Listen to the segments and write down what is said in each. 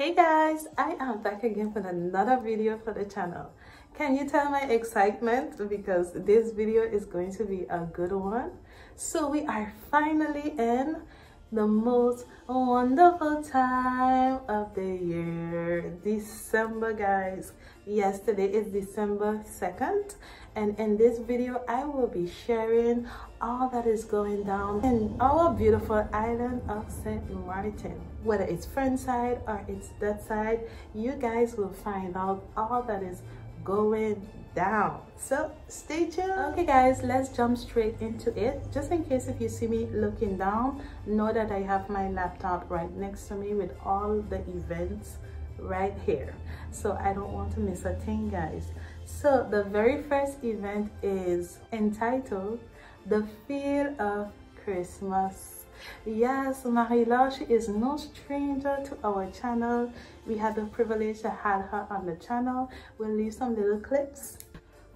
Hey guys, I am back again with another video for the channel. Can you tell my excitement? Because this video is going to be a good one. So we are finally in the most wonderful time of the year, December guys. Yesterday is December 2nd and in this video I will be sharing all that is going down in our beautiful island of St. Martin. Whether it's French side or it's that side, you guys will find out all that is going down so stay tuned okay guys let's jump straight into it just in case if you see me looking down know that i have my laptop right next to me with all the events right here so i don't want to miss a thing guys so the very first event is entitled the feel of christmas Yes, Marie-Laure, she is no stranger to our channel. We had the privilege to have her on the channel. We'll leave some little clips.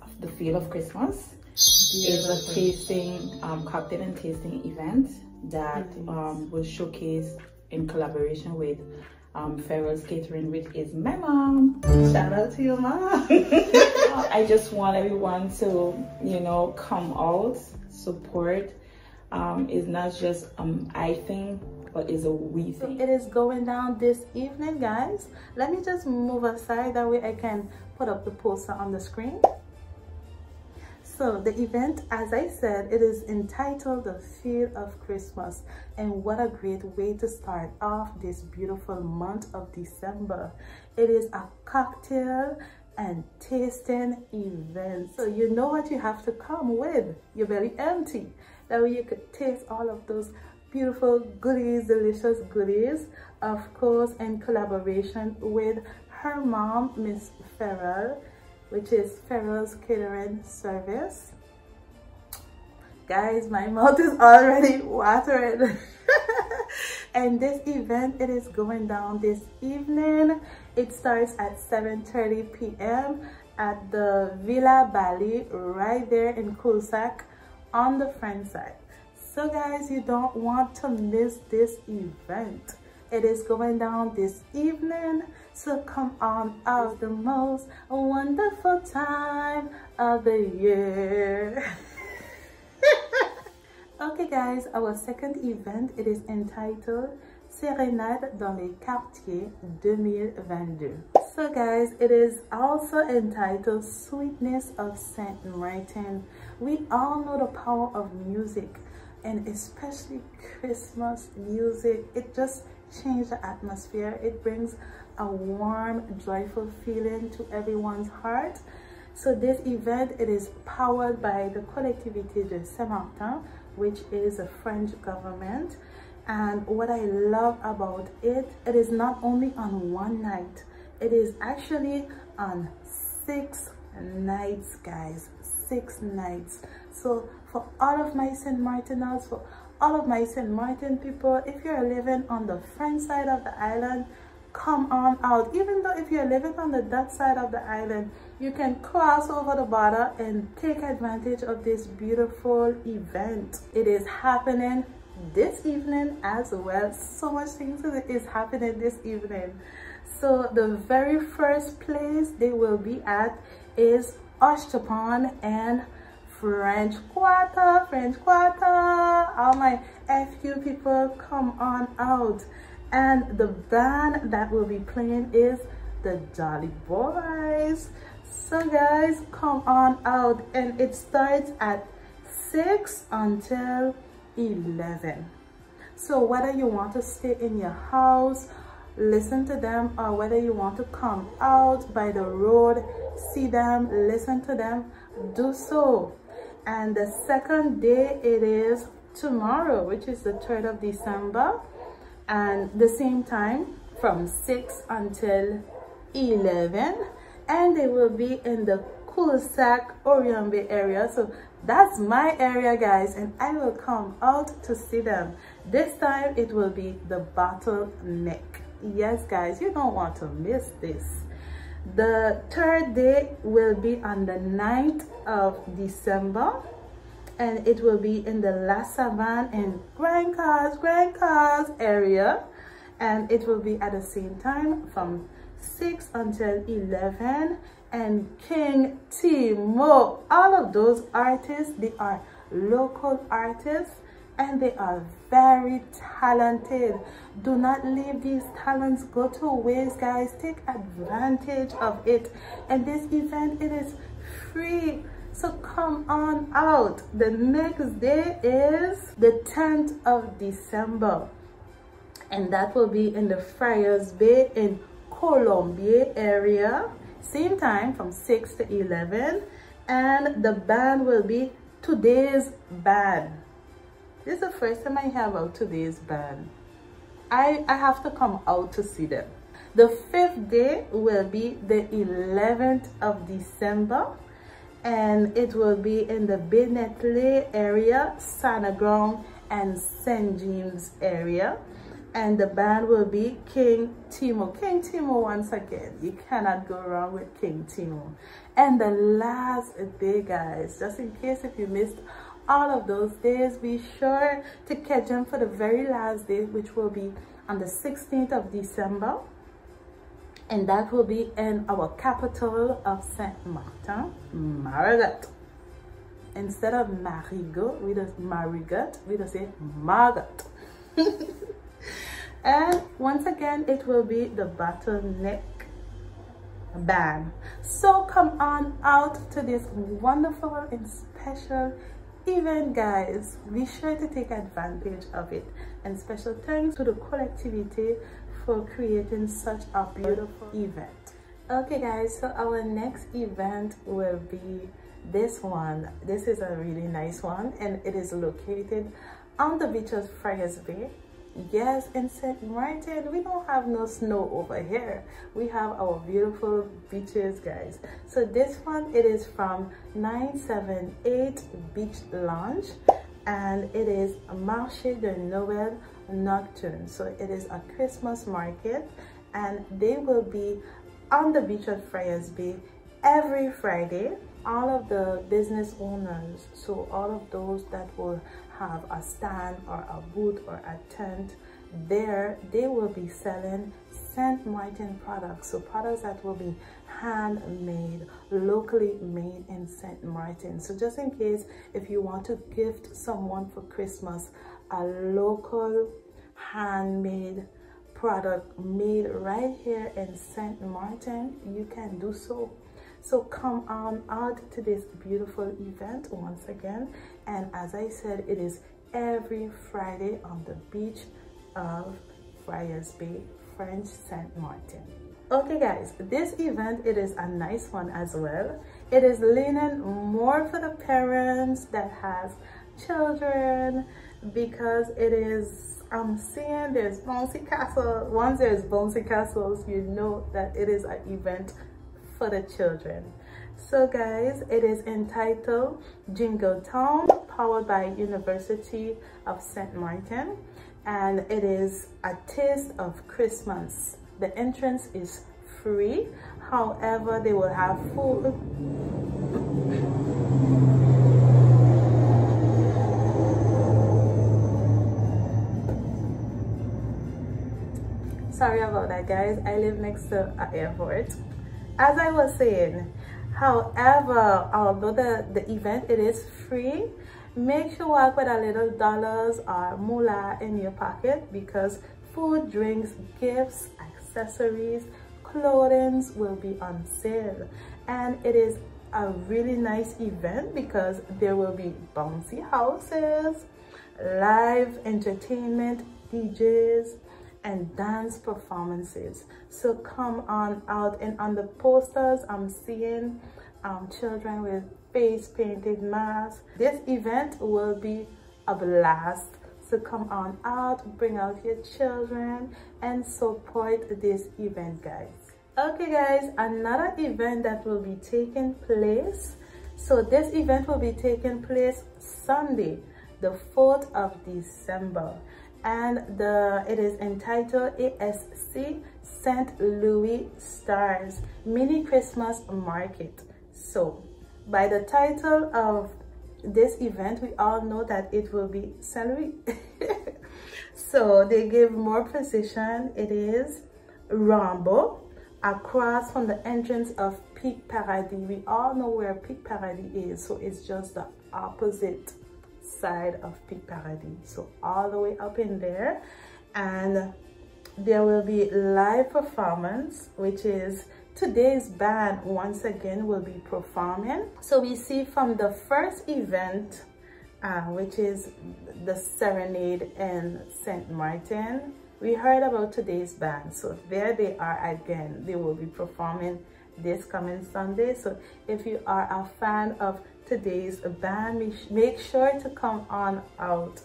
Of the Feel of Christmas is a tasting, um, cocktail and tasting event that um, will showcase in collaboration with um, Farrell's Catering, which is my mom. Shout out to your mom. I just want everyone to, you know, come out, support, um, is not just um I thing, but it's a we thing. It is going down this evening, guys. Let me just move aside, that way I can put up the poster on the screen. So the event, as I said, it is entitled The Feel of Christmas. And what a great way to start off this beautiful month of December. It is a cocktail and tasting event. So you know what you have to come with. You're very empty. That way you could taste all of those beautiful goodies, delicious goodies, of course, in collaboration with her mom, Miss Farrell, which is Farrell's Catering Service. Guys, my mouth is already watering. and this event, it is going down this evening. It starts at 7.30 p.m. at the Villa Bali right there in Cul-de-Sac on the French side. So guys, you don't want to miss this event. It is going down this evening, so come on out the most wonderful time of the year. okay guys, our second event, it is entitled Sérénade dans les quartiers 2022. So guys, it is also entitled Sweetness of Saint Martin. We all know the power of music and especially Christmas music. It just changes the atmosphere. It brings a warm, joyful feeling to everyone's heart. So this event, it is powered by the Collectivité de Saint-Martin, which is a French government. And what I love about it, it is not only on one night, it is actually on six nights, guys, six nights. So for all of my St. Martinals, for all of my St. Martin people, if you're living on the French side of the island, come on out. Even though if you're living on the Dutch side of the island, you can cross over the border and take advantage of this beautiful event. It is happening this evening as well. So much things is happening this evening. So the very first place they will be at is Oshtapan and French Quarter, French Quarter. All my FU people come on out. And the band that will be playing is the Jolly Boys. So guys, come on out. And it starts at 6 until 11. So whether you want to stay in your house, listen to them, or whether you want to come out by the road, see them, listen to them, do so and the second day it is tomorrow which is the 3rd of December. And the same time from 6 until 11 and they will be in the Bay area. So that's my area guys. And I will come out to see them. This time it will be the bottleneck yes guys you don't want to miss this the third day will be on the 9th of December and it will be in the La Savane and Grand Case, Grand Case area. and it will be at the same time from 6 until 11 and King Timo all of those artists they are local artists and they are very talented. Do not leave these talents. Go to waste guys. Take advantage of it. And this event it is free. So come on out. The next day is the 10th of december. And that will be in the friars bay in Colombier area. Same time from 6 to 11 and the band will be today's band this is the first time i have out today's band i i have to come out to see them the fifth day will be the 11th of december and it will be in the Binetley area, Sandy Ground and St. James area. And the band will be King Timo. King Timo once again. You cannot go wrong with King Timo. And the last day, guys, just in case if you missed all of those days, be sure to catch them for the very last day, which will be on the 16th of December and that will be in our capital of Saint Martin, Marigot. Instead of Marigot, we just Marigot, we just say Margot. and once again, it will be the bottleneck band. So come on out to this wonderful and special event guys be sure to take advantage of it. And special thanks to the collectivity for creating such a beautiful event. Okay guys so our next event will be this one. This is a really nice one and it is located on the beach of Friars Bay yes in St. Martin we don't have no snow over here we have our beautiful beaches guys so this one it is from 978 Beach Lounge and it is Marché de Noël Nocturne. So it is a Christmas market and they will be on the beach at Friars Bay every Friday. All of the business owners, so all of those that will have a stand or a booth or a tent there, they will be selling St. Martin products. So products that will be handmade, locally made in St. Martin. So just in case if you want to gift someone for Christmas a local handmade product made right here in St. Martin, you can do so. So come on out to this beautiful event once again. And as I said, it is every Friday on the beach of Friars Bay, French St. Martin. Okay guys, this event, it is a nice one as well. It is leaning more for the parents that has children because it is I'm seeing there's bouncy castle once there's bouncy castles you know that it is an event for the children so guys it is entitled jingle town powered by university of st martin. And it is a taste of christmas. The entrance is free. However they will have food. Sorry about that guys. I live next to an airport. As i was saying however although the the event it is free make sure walk with a little dollars or moolah in your pocket because food drinks gifts accessories clothing will be on sale. And it is a really nice event because there will be bouncy houses live entertainment djs and dance performances. So come on out and on the posters i'm seeing um, children with face painted masks. This event will be a blast. So come on out bring out your children and support this event guys. Okay guys another event that will be taking place. So this event will be taking place sunday the 4th of december and the it is entitled ASC St. Louis Stars Mini Christmas Market. So by the title of this event, we all know that it will be St. Louis. So they give more precision. It is Rambaud across from the entrance of Pic Paradis. We all know where Pic Paradis is. So it's just the opposite side of Pic Paradis. So all the way up in there. And there will be live performance, which is today's band once again will be performing. So we see from the first event, uh, which is the Serenade in St. Martin, we heard about today's band. So there they are again. They will be performing this coming Sunday. So if you are a fan of today's band, make sure to come on out.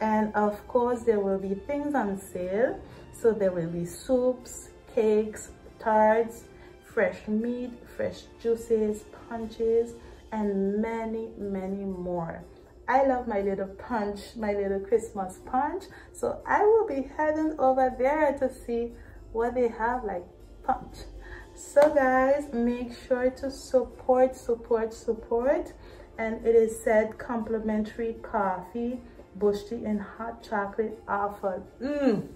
And of course, there will be things on sale. So there will be soups, cakes, tarts, fresh meat, fresh juices, punches, and many, many more. I love my little punch, my little Christmas punch. So I will be heading over there to see what they have like punch. So guys, make sure to support, support, support. And it is said complimentary coffee, bush tea, and hot chocolate offered. Mmm.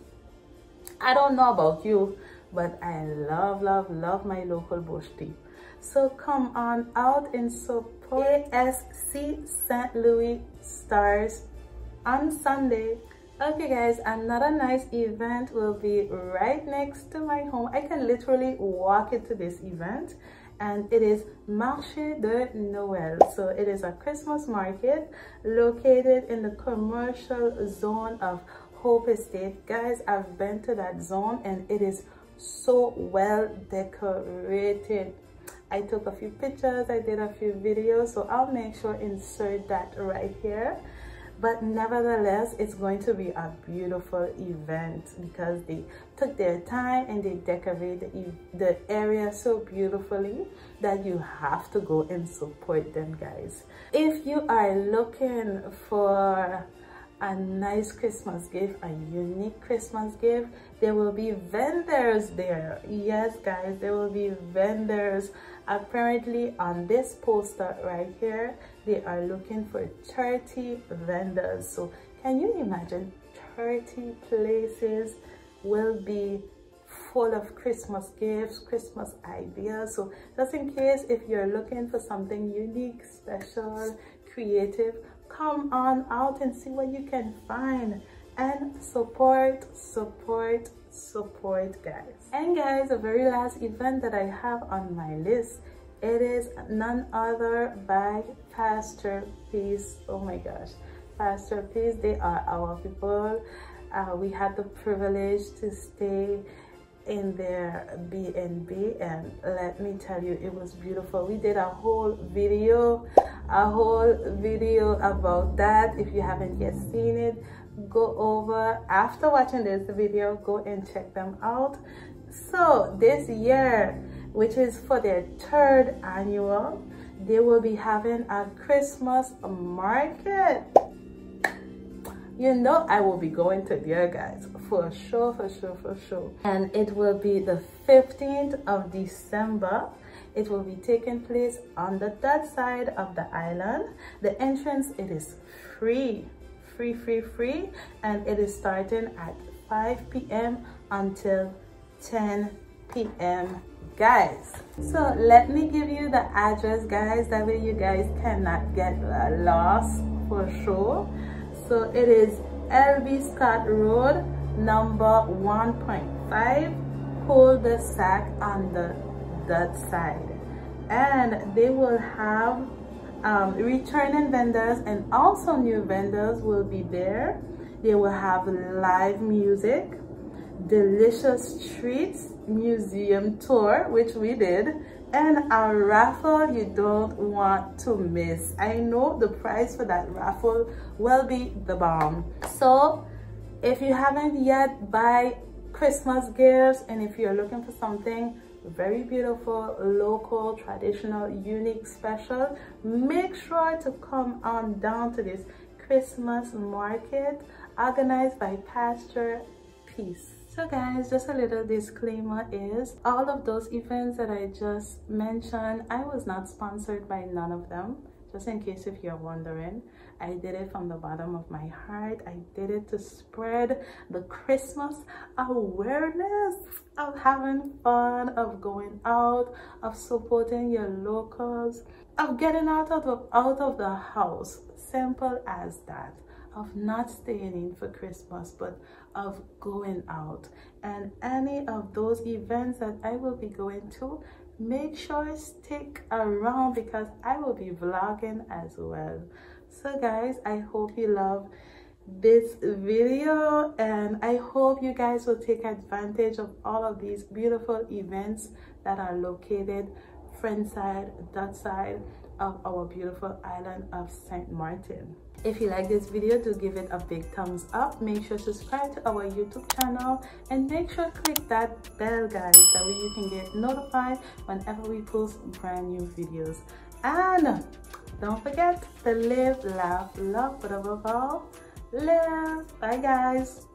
I don't know about you, but I love, love, love my local bush tea. So come on out and support ASC St. Louis Stars on Sunday. Okay guys, another nice event will be right next to my home. I can literally walk into this event and it is Marché de Noël. So it is a Christmas market located in the commercial zone of Hope Estate. Guys, I've been to that zone and it is so well decorated i took a few pictures i did a few videos so i'll make sure insert that right here but nevertheless it's going to be a beautiful event because they took their time and they decorated the, area so beautifully that you have to go and support them guys if you are looking for a nice Christmas gift, a unique Christmas gift. There will be vendors there. Yes, guys, there will be vendors. Apparently, on this poster right here, they are looking for 30 vendors. So, can you imagine 30 places will be full of Christmas gifts, Christmas ideas. So just in case if you're looking for something unique, special, creative, come on out and see what you can find and support support support guys and guys the very last event that i have on my list it is none other by pastor peace oh my gosh. Pastor peace they are our people. Uh, we had the privilege to stay in their B&B and let me tell you it was beautiful. We did a whole video a whole video about that. If you haven't yet seen it go over. After watching this video go and check them out. So this year which is for their third annual they will be having a christmas market. You know I will be going to there guys. For sure for sure for sure. And it will be the 15th of December. It will be taking place on the that side of the island. The entrance it is free. Free free free. And it is starting at 5 p.m until 10 p.m guys so let me give you the address guys that way you guys cannot get lost for sure. So it is LB Scott Road number 1.5 Cul-de-Sac on the that side. And they will have um, returning vendors and also new vendors will be there. They will have live music delicious treats museum tour which we did and a raffle you don't want to miss. I know the price for that raffle will be the bomb. So if you haven't yet buy christmas gifts and if you're looking for something very beautiful local traditional unique special make sure to come on down to this christmas market organized by pastor peace so guys, just a little disclaimer is all of those events that I just mentioned, I was not sponsored by none of them. just in case if you're wondering I did it from the bottom of my heart. I did it to spread the Christmas awareness of having fun, of going out, of supporting your locals, of getting out of out of the house. Simple as that. Of not staying in for Christmas, but of going out. And any of those events that I will be going to, make sure stick around because I will be vlogging as well so guys i hope you love this video and i hope you guys will take advantage of all of these beautiful events that are located front side that side of our beautiful island of St. Martin. If you like this video, do give it a big thumbs up. Make sure to subscribe to our YouTube channel and make sure click that bell guys. That way you can get notified whenever we post brand new videos. And don't forget to live, laugh, love, but above all, live. Bye, guys.